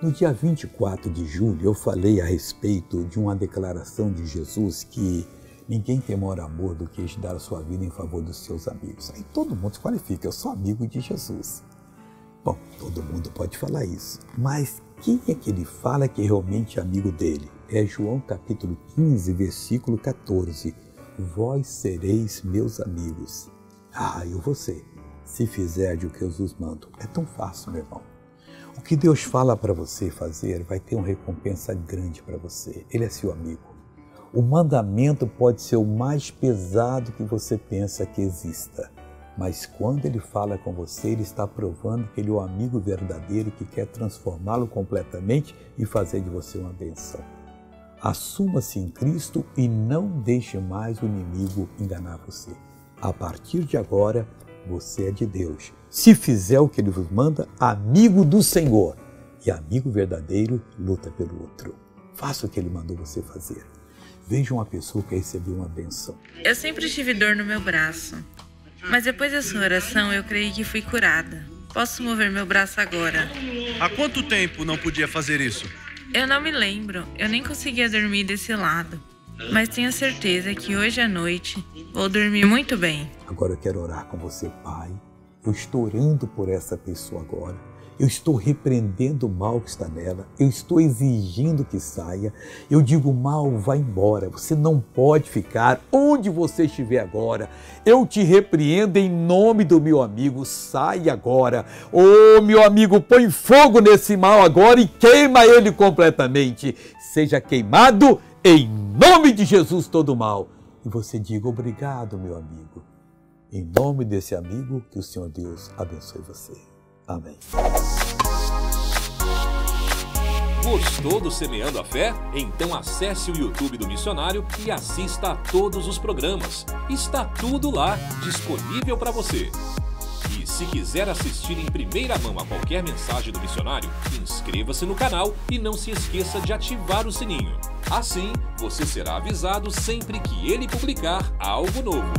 No dia 24 de julho, eu falei a respeito de uma declaração de Jesus que ninguém tem maior amor do que dar a sua vida em favor dos seus amigos. Aí todo mundo se qualifica, eu sou amigo de Jesus. Bom, todo mundo pode falar isso, mas quem é que ele fala que é realmente amigo dele? É João capítulo 15, versículo 14. Vós sereis meus amigos. Ah, eu vou ser, se fizer o que eu vos mando. É tão fácil, meu irmão. O que Deus fala para você fazer vai ter uma recompensa grande para você. Ele é seu amigo. O mandamento pode ser o mais pesado que você pensa que exista, mas quando ele fala com você, ele está provando que ele é o amigo verdadeiro que quer transformá-lo completamente e fazer de você uma benção. Assuma-se em Cristo e não deixe mais o inimigo enganar você. A partir de agora, você é de Deus. Se fizer o que ele vos manda, amigo do Senhor. E amigo verdadeiro luta pelo outro. Faça o que ele mandou você fazer. Veja uma pessoa que recebeu uma benção. Eu sempre tive dor no meu braço. Mas depois da sua oração, eu creio que fui curada. Posso mover meu braço agora. Há quanto tempo não podia fazer isso? Eu não me lembro. Eu nem conseguia dormir desse lado. Mas tenho certeza que hoje à noite vou dormir muito bem. Agora eu quero orar com você, Pai. Eu estou orando por essa pessoa agora. Eu estou repreendendo o mal que está nela. Eu estou exigindo que saia. Eu digo, mal, vá embora. Você não pode ficar onde você estiver agora. Eu te repreendo em nome do meu amigo. Sai agora. Ô, oh, meu amigo, põe fogo nesse mal agora e queima ele completamente. Seja queimado em nome de Jesus todo mal. E você diga obrigado, meu amigo. Em nome desse amigo, que o Senhor Deus abençoe você. Amém. Gostou do Semeando a Fé? Então acesse o YouTube do Missionário e assista a todos os programas. Está tudo lá, disponível para você. E se quiser assistir em primeira mão a qualquer mensagem do missionário, inscreva-se no canal e não se esqueça de ativar o sininho. Assim, você será avisado sempre que ele publicar algo novo.